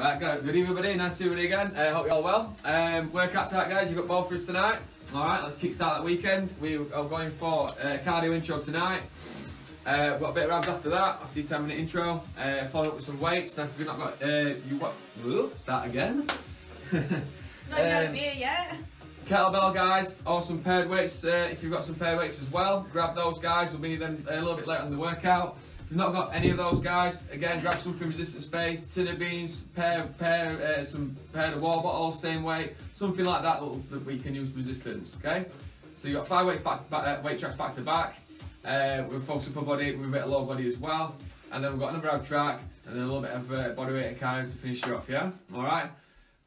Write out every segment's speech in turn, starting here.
Right, good evening everybody, nice to see everybody again. Uh, hope you're all well. Um, workout tonight guys, you've got ball for us tonight. Alright, let's kickstart that weekend. We are going for uh, cardio intro tonight. Uh, we've got a bit of abs after that, after your 10 minute intro. Uh, follow up with some weights. Now if you've not got, uh, you what? Ooh, start again. Not had a beer yet. Kettlebell guys, or some paired weights. Uh, if you've got some paired weights as well, grab those guys. We'll be them a little bit later in the workout. Not got any of those guys, again, grab something resistance base, tin beans, pair, pair, uh, some pair of water bottles, same weight, something like that that'll- we can use resistance. Okay. So you've got five weights back, back uh, weight tracks back to back. Uh, with focus upper body, with a bit of lower body as well, and then we've got another ab track and then a little bit of uh, body weight and cardio to finish you off. Yeah. All right.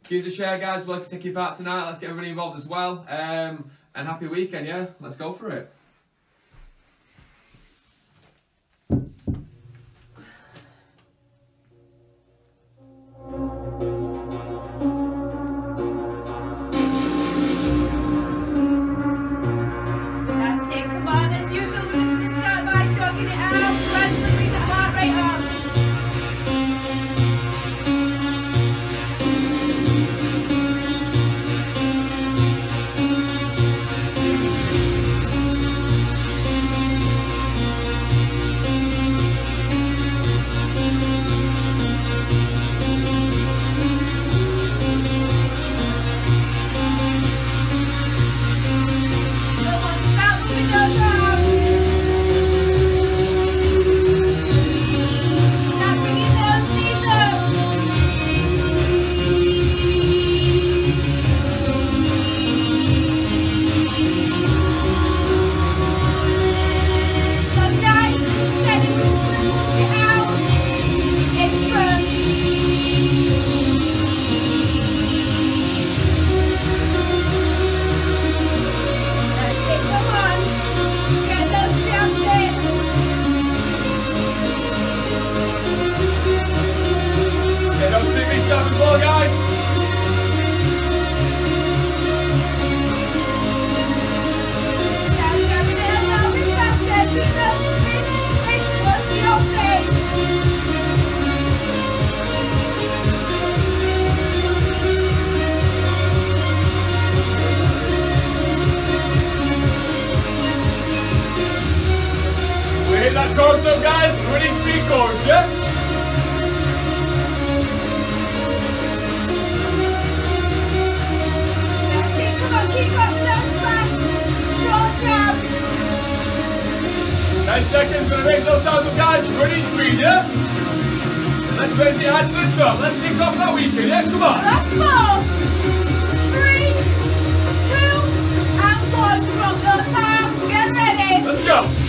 Give us a share, guys. We'd like to take your part tonight. Let's get everybody involved as well. Um, and happy weekend, yeah? Let's go for it. Speed, yeah? Let's raise the hands to the top. Let's kick off that weekend, yeah? Come on. Last four, three, two, and one. Drop those arms. Get ready. Let's go.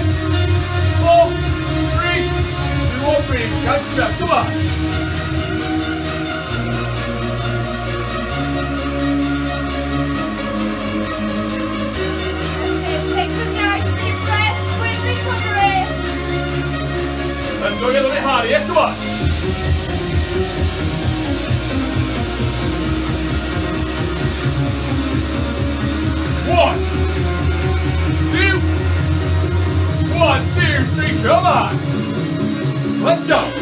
Five, four, three, two, one, three. Count yourself. Come on. Take some nice deep breaths. Quick recovery. Let's go get a little bit harder. Yeah, come on. One, two, three, come on. Let's go.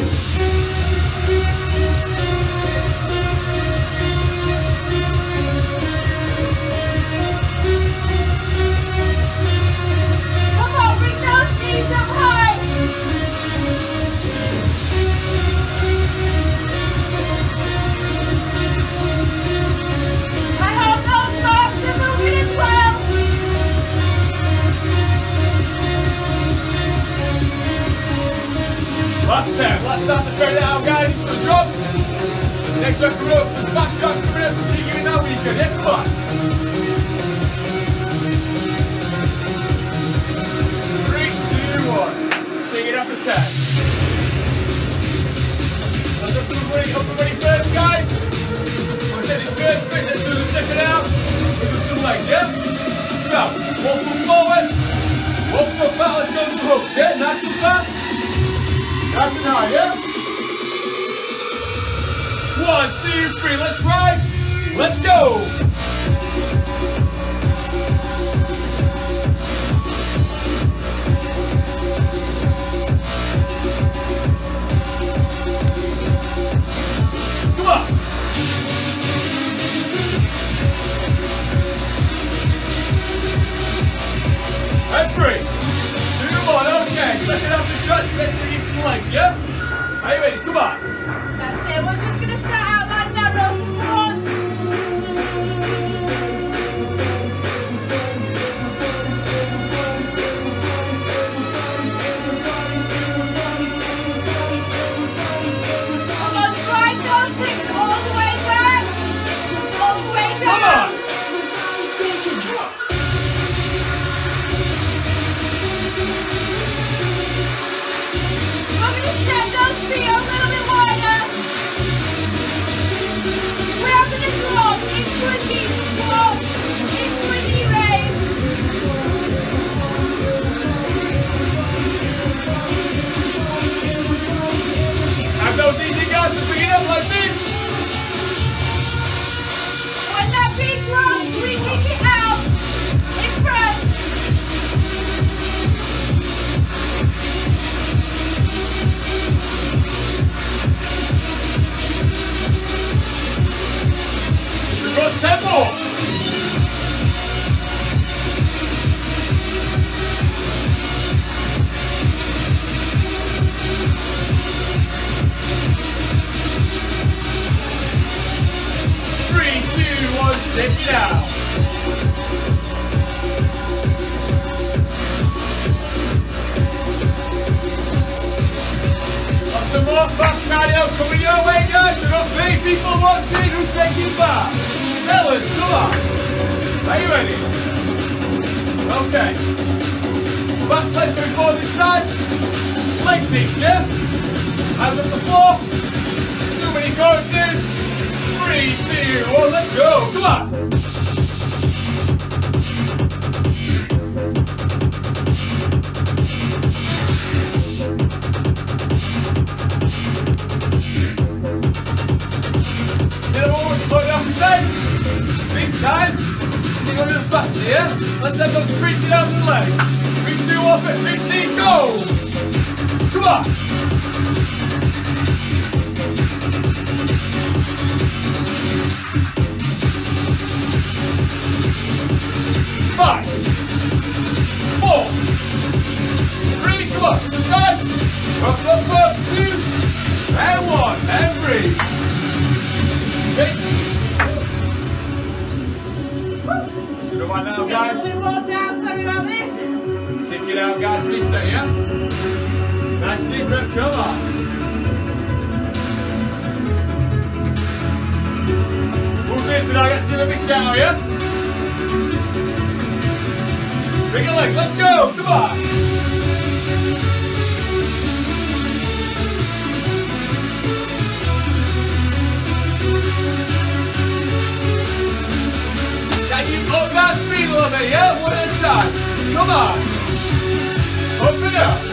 To spread it out, guys. To the drop. Next one coming up. The back shots coming up. Keep giving that weekend. Yeah, come on. Three, two, one. Shake it up to ten. Let's up and ready, up and ready first, guys. We'll take this first bit. Let's do the second out. We'll do some legs, yeah? go. One foot forward, one foot back, let's go some hooks, yeah? Nice and fast. And high, yeah? One, two, three, let's ride. Let's go. Come on. Three. Two more, okay. Second half of the some legs, yeah? Are you ready? Come on. Let's go. Come on. Slow. This time, you're going to do it faster, yeah? Let's out the legs. Three, two, one, fit, 15, go! Come on! Five, four, three, come on, start! Up, up, up, two, and one, and breathe. Let's do one now, guys. We down, sorry about this. Kick it out, guys. Reset, yeah? Nice deep breath, come on. Who's this tonight? Let's give a big shout out, yeah? Big leg, let's go, come on. That speed a little bit, yeah? One at a time. Come on. It up.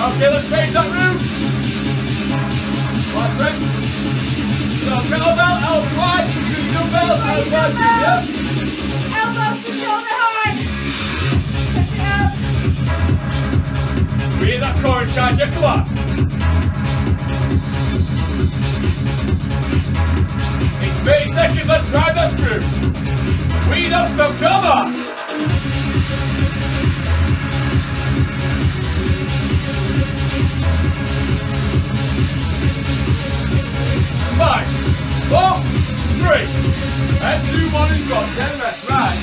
Okay, let's raise that roof. Like this. So kettlebell, elbow wide. You do dumbbells, elbow wide, too. Elbows to shoulder high. Lift it up. We need that chorus, guys. Yeah, come on. It's 30 seconds. Let's drive that through. We don't stop. Come on. Five, four, three, and two, one, and gone. Ten reps. Right.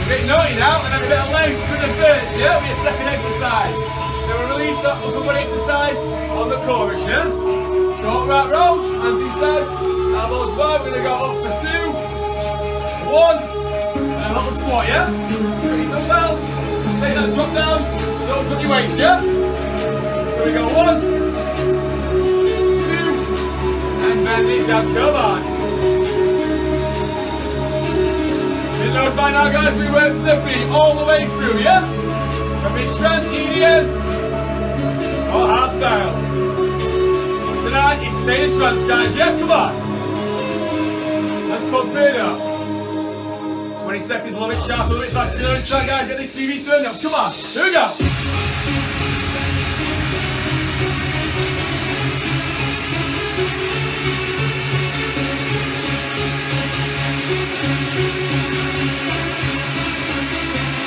We're getting naughty now and have a bit of legs for the first, yeah? We get second exercise. Then we release that upper body exercise on the chorus, yeah? Short right rows, as he said. Elbows wide, we're gonna go up for two, one, and a little squat, yeah? Bring dumbbells, just take that drop down, don't drop your weights, yeah? So we go one, on. You know by now, guys, we the beat all the way through, yeah? From big strength, EDM, or. And tonight, it's staying strength, guys, yeah? Come on. Let's pump it up. 20 seconds, a little bit sharper, a little bit faster. You let's try, guys, get this TV turned up. Come on, here we go.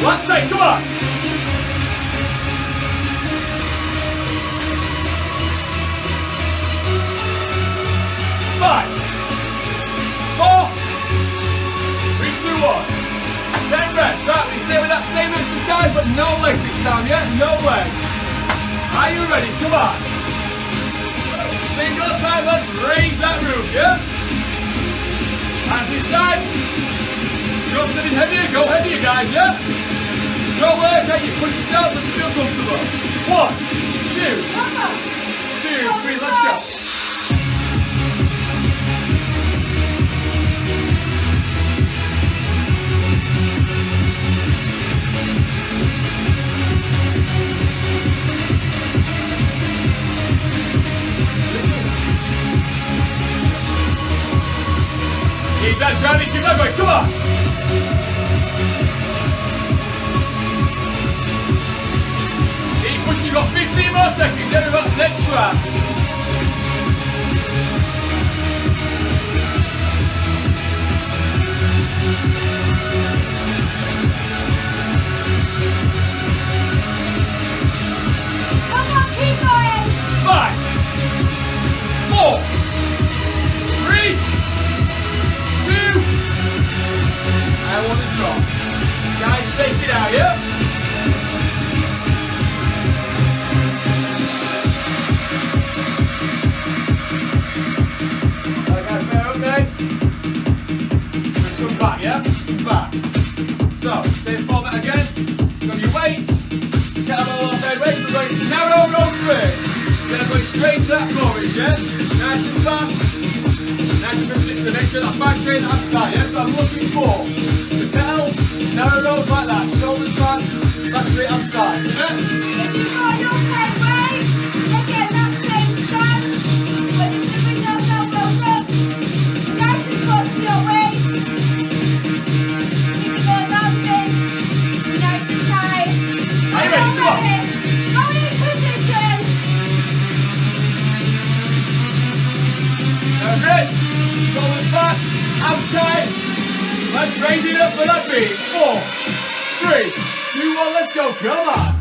Last night, come on! Five, four, three, two, one. Ten reps. Right, we stay with that same exercise, but no legs this time, yeah? No legs. Are you ready? Come on. Single time, let's raise that roof, yeah? Hands inside. You're sitting heavier, go heavier, guys, yeah? Go work out, you push yourself, let's feel comfortable. One, two, two, three, let's go. Keep that driving, keep that going, come on! Got 15 more seconds, the next round. Same format again. Got your weights. Kettlebell bed weights. We're going to narrow row first. Then I'm going straight to that chorus, yeah? Nice and fast. Nice and consistent. Make sure that back straight, that's tight. Yeah, so I'm looking for the kettle, narrow rows like that. Shoulders back, back straight, that's tight. Yeah? Tight. Let's raise it up for that beat. Four, three, two, one, let's go. Come on.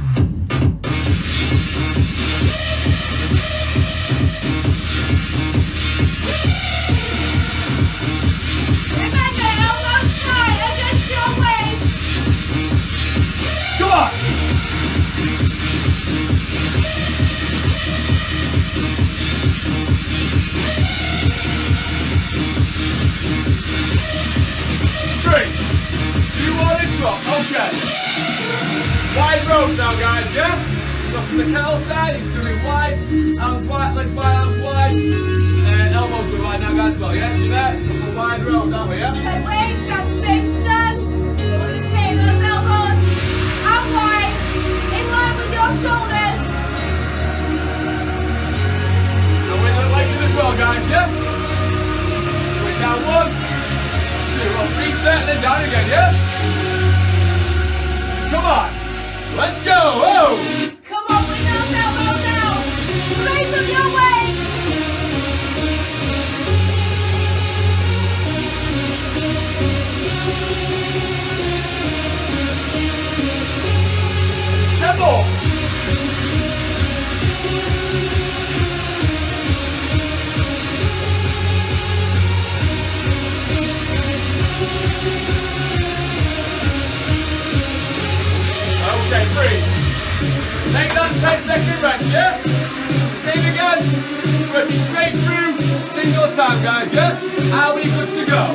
Time, guys, yeah? Are we good to go?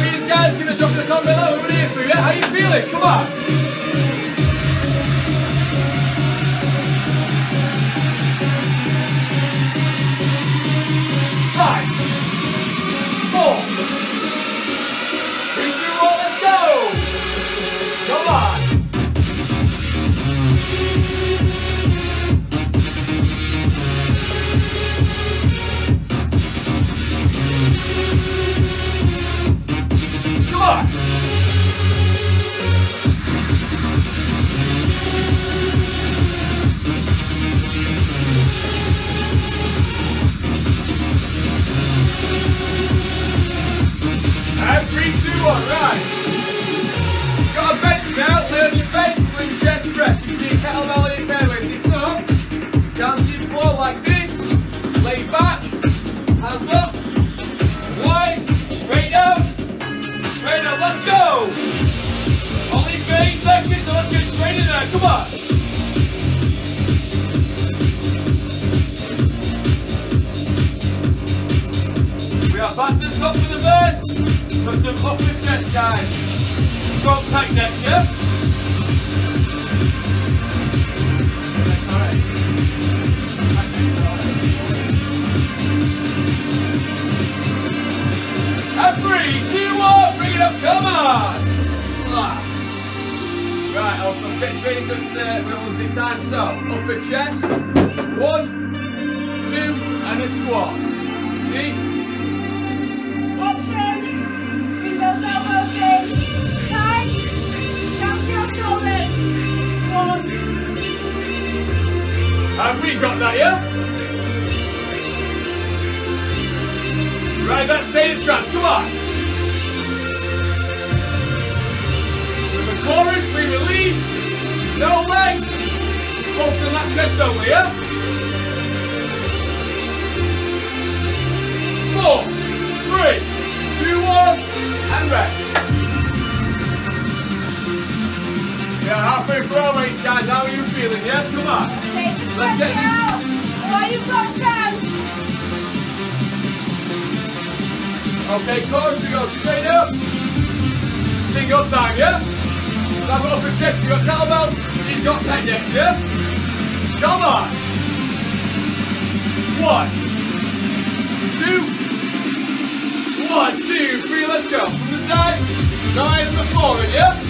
Please, guys, give a drop in the comment below. We're here for you? How you feeling? Come on. Go. Only 30 seconds, so let's get straight in there. Come on. We are the top of the verse. For some upper chest, guys. Strong tight next, yeah? Because uh, we're almost time. So, upper chest, one, two, and a squat. See? Option. Bring those elbows in. Tight. Down to your shoulders. Squat. Have we got that, yeah? Right, that state of trance, come on! With the chorus, we release, no legs, on that chest only, yeah? Four, three, two, one, and rest. Yeah, halfway through our weights, guys, how are you feeling, yeah? Come on. The Let's get out. While you've got chance. Okay, chorus, we go straight up. Single time, yeah? I've for chest, You got kettlebell, he's got pendants, yeah? Come on! One, two, one, two, three, let's go. From the side, nine and the forward, yeah?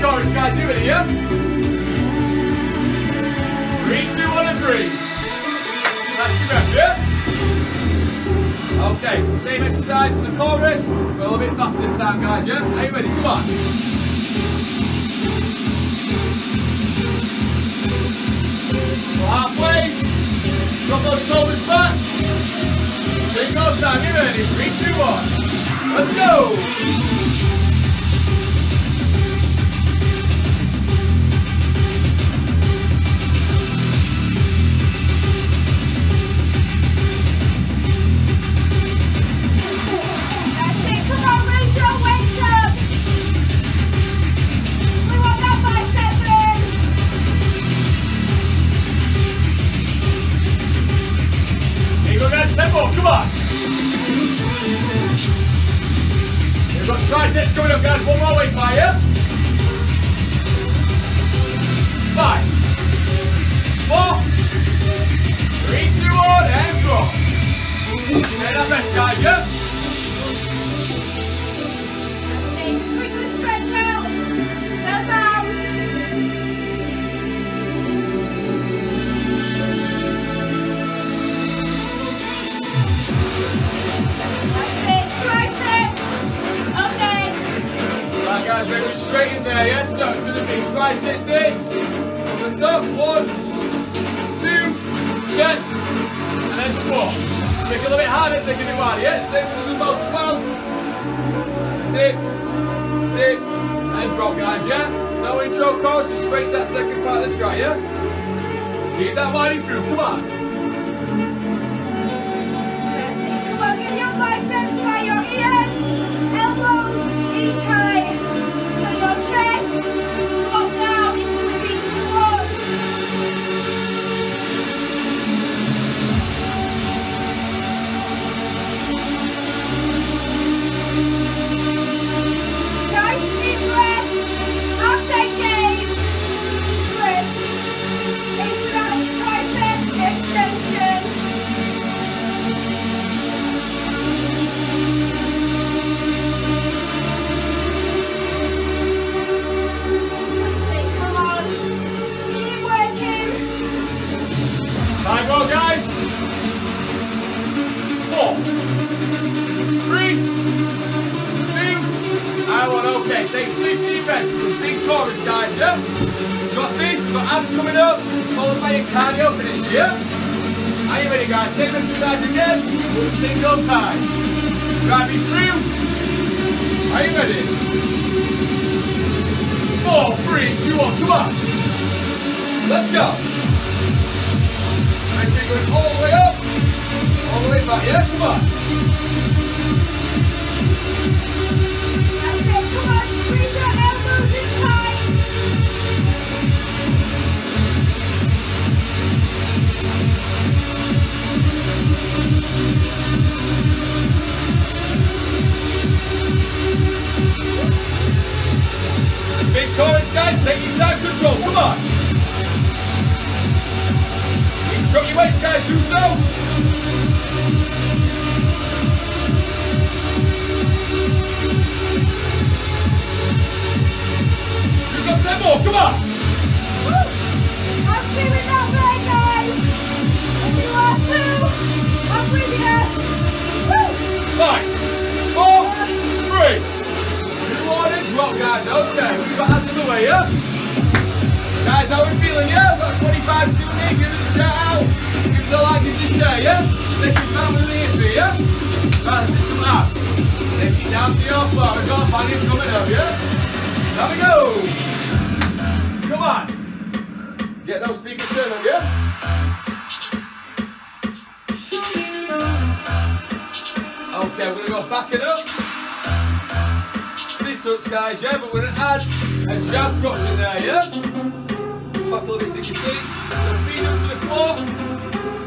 Chorus, guys. Do it, yeah? Three, two, one, and breathe. That's your breath, yeah? Okay, same exercise for the chorus, a little bit faster this time, guys, yeah? Are you ready? Come on. Halfway, drop those shoulders back. Take those down, you ready? Three, two, one. Let's go! Guys, going straight in there, yeah? So it's going to be tricep dips. From the top, one, two, chest, and then squat. Take a little bit harder, take a bit yeah? Same with the both as well. Dip, dip, and drop, guys, yeah? No intro chorus, just straight to that second part of the try, yeah? Keep that winding through, come on. By take 15 breaths. It's big chorus, guys, yeah? Got this, got abs coming up, followed by your cardio finish, yeah? Are you ready, guys? Same exercise again, single time. Drive me through. Are you ready? Four, three, two, one, come on. Let's go. And you're going all the way up, all the way back, yeah? Come on. Big chorus, guys. Take your time, control. Come on. You can drop your weights, guys. Do so. You've got 10 more. Come on. Woo. I'm feeling that way, guys. And you are too. I'm with you. Woo. Five, four, three, drop, guys. Okay, we've got hands in the way, yeah? Guys, how we feeling, yeah? We've got 25 tuning in. Give us a shout out. Give us a like, give us a share, yeah? Take your with the history, yeah? Right, let's do some abs. Take it down to your floor. We've got a body coming up, yeah? There we go. Come on. Get those speakers turned up, yeah? Okay, we're gonna go back it up. Guys, yeah, but we're gonna add a jab thrust in there, yeah? Back a little bit so you can see. So feet up to the floor.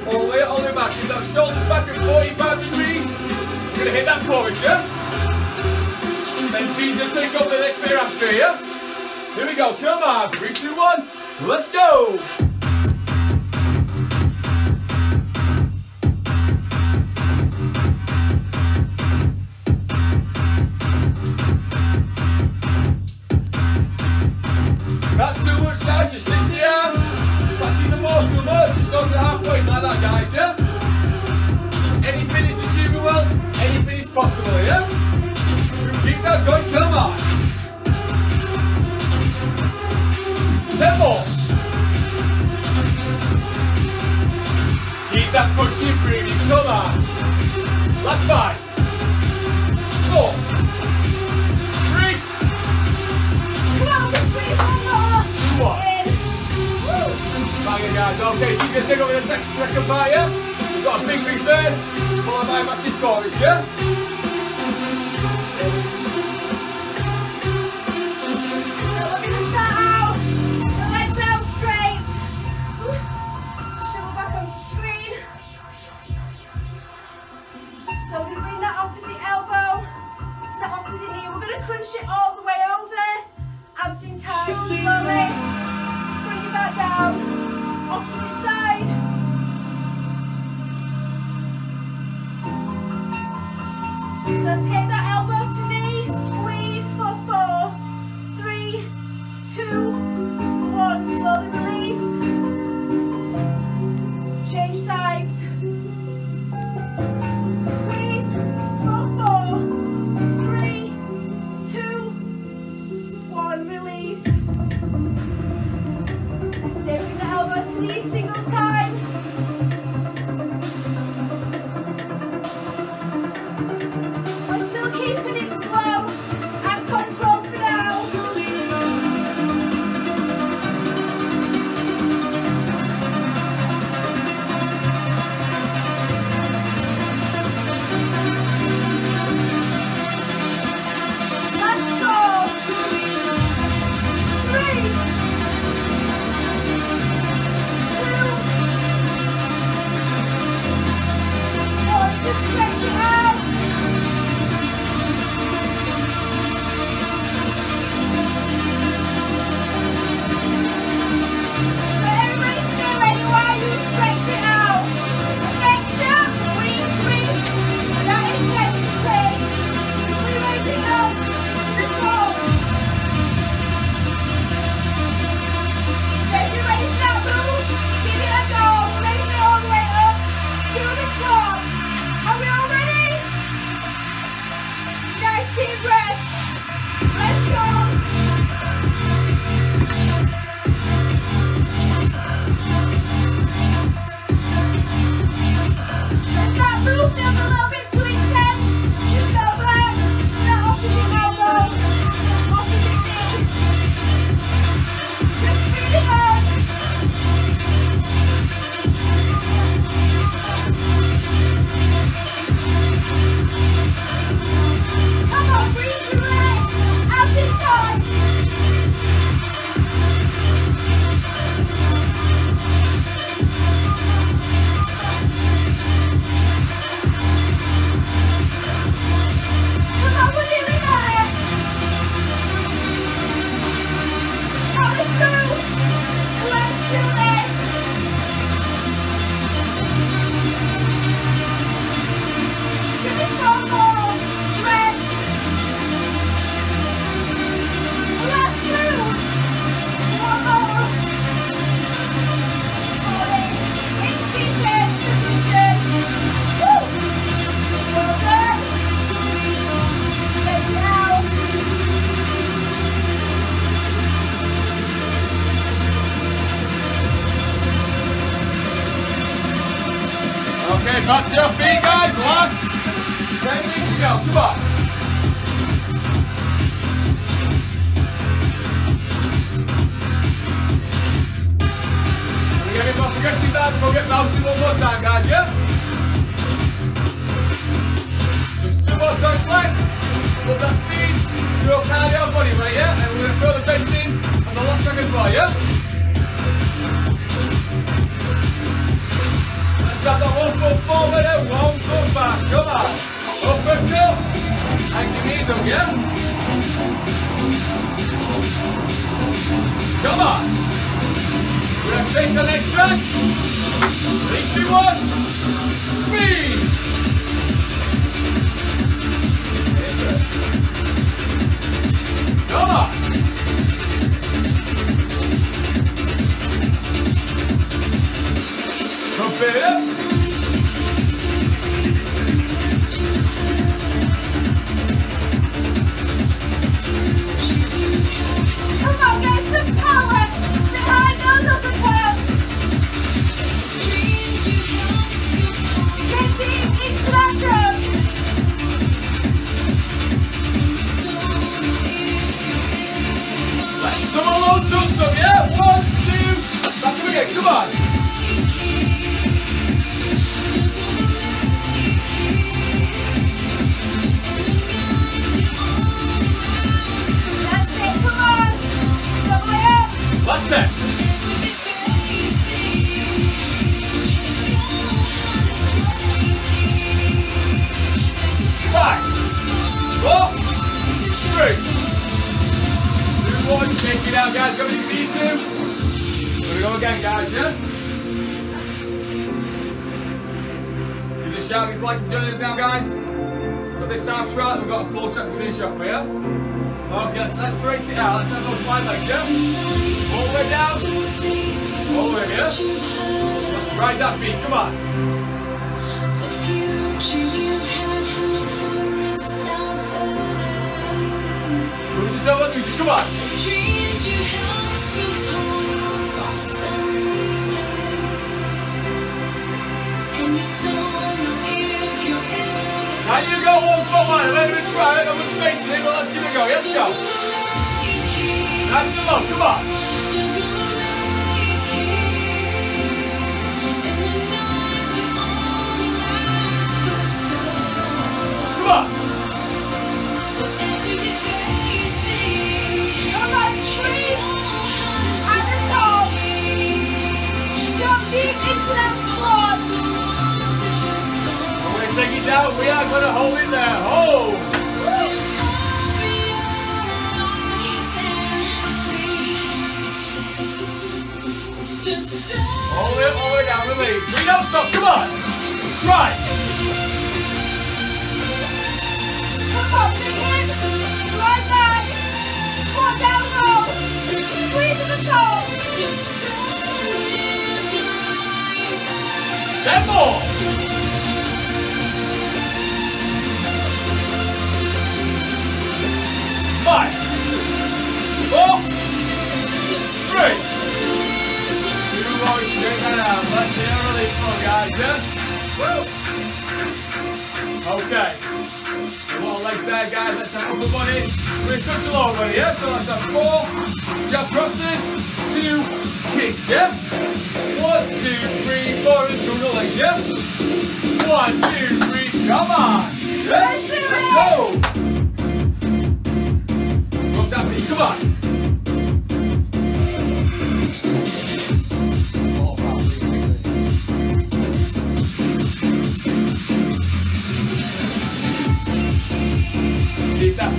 All the way, all the way back. Keep that shoulders back at 45 degrees. We're gonna hit that chorus, yeah? Then feet just take over the next pair after, yeah? Here we go, come on. Three, two, one. Let's go. Crunch it all the way over. Abs in tight, slowly. Bring it back down.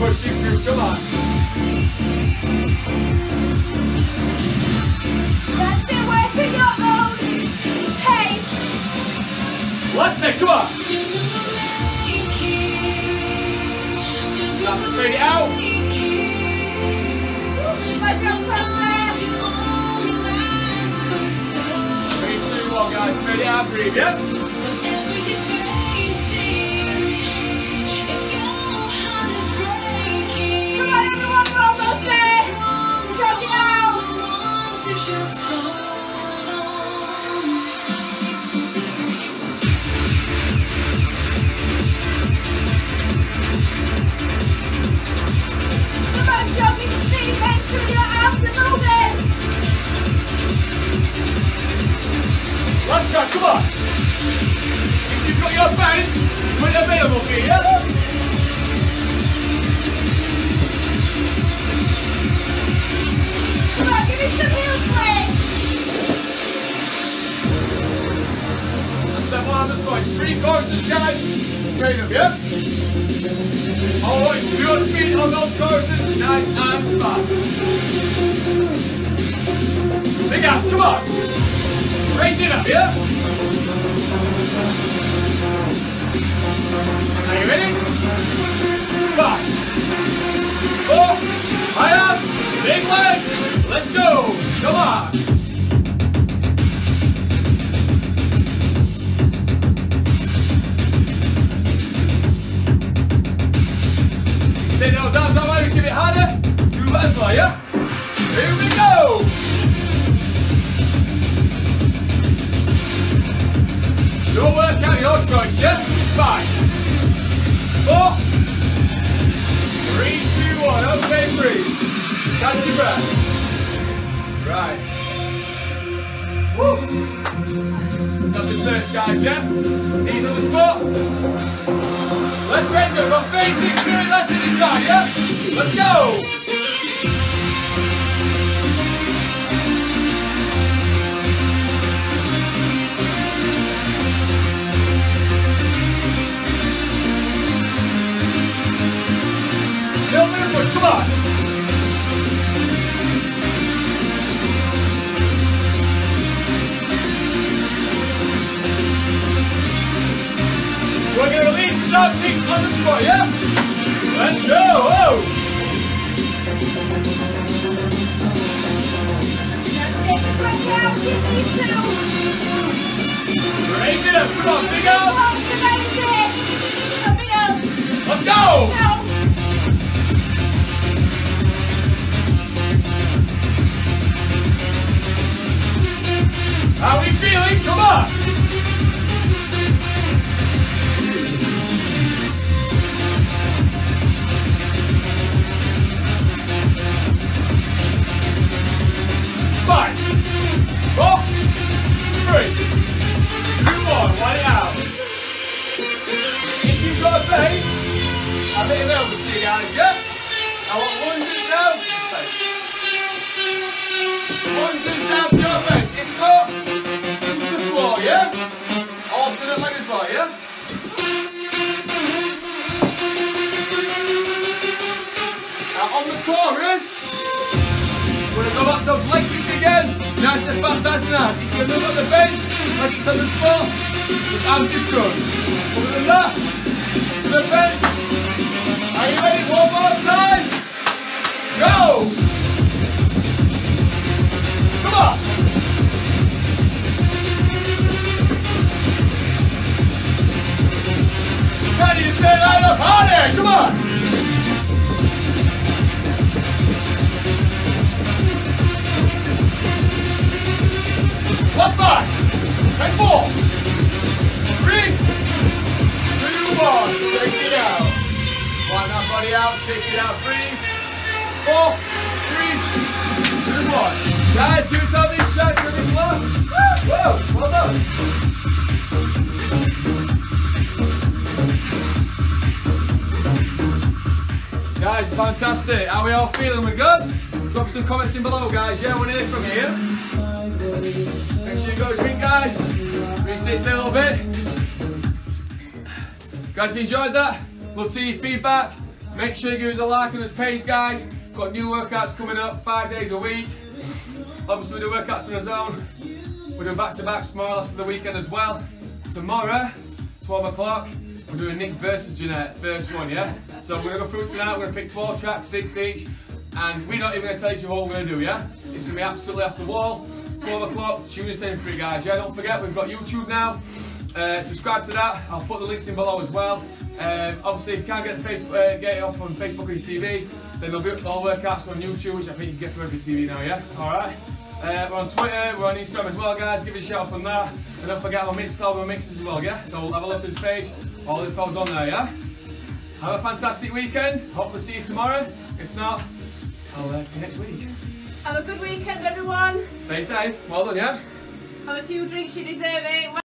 koşayım mümkün ha. That's it, working your own pace. Last neck, come on. Drop the feet out. Watch out, Three, two, one, guys. Ready, out, breathe, yep. Let's go, come on. You've got your bounce, put a minimum here. Yeah? Come on, give me some heel flick. Step on this point. Three courses, guys. Great of you. Always pure speed on those courses nice and fast. Big ass, come on. Raise it up, yeah? Something else. Let's go! How we feeling? Come on! Five, four, three, I'll bit it over to you guys, yeah? I want lunges now. Stay. Lunges down to your. If not, into the floor, yeah? Alternate leg as well, yeah? Now on the chorus, we're gonna go back to leg kicks again. Nice and fast as that. If you're not on the bench, leg kicks on the spot, with arms in front. Other than that, to the bench. Are you ready? One more time. Go! Come on! Ready to up harder! Come on! Three, two. Out. Shake it out. Three, four, three, two, one. Guys, do something this one. Whoa, well done. Guys, fantastic. How are we all feeling? We're good? Drop some comments in below, guys. Yeah, we're here from here. Make sure you go drink, guys. Stay a little bit. Guys, if you enjoyed that, love to see your feedback. Make sure you give us a like on this page, guys. Got new workouts coming up, five days a week. Obviously, do workouts in the zone. We're doing back-to-back tomorrow, that's for the weekend as well. Tomorrow, 12 o'clock, we're doing Nick versus Genette, first one, yeah? So we're gonna go through tonight, we're gonna pick 12 tracks, six each, and we're not even gonna tell you what we're gonna do, yeah? It's gonna be absolutely off the wall. 12 o'clock, tune us in for you guys, yeah? Don't forget, we've got YouTube now. Uh, subscribe to that, I'll put the links in below as well. Um, obviously, if you can't get, the Facebook, uh, get it up on Facebook or your TV, then there'll be all workouts on YouTube, which I think you can get from every TV now, yeah? Alright? Uh, we're on Twitter, we're on Instagram as well, guys. Give us a shout up on that. And don't forget our mixed album mixes as well, yeah? So have a look at this page. All the info's on there, yeah? Have a fantastic weekend. Hopefully see you tomorrow. If not, I'll uh, see you next week. Have a good weekend, everyone. Stay safe. Well done, yeah? Have a few drinks, you deserve it.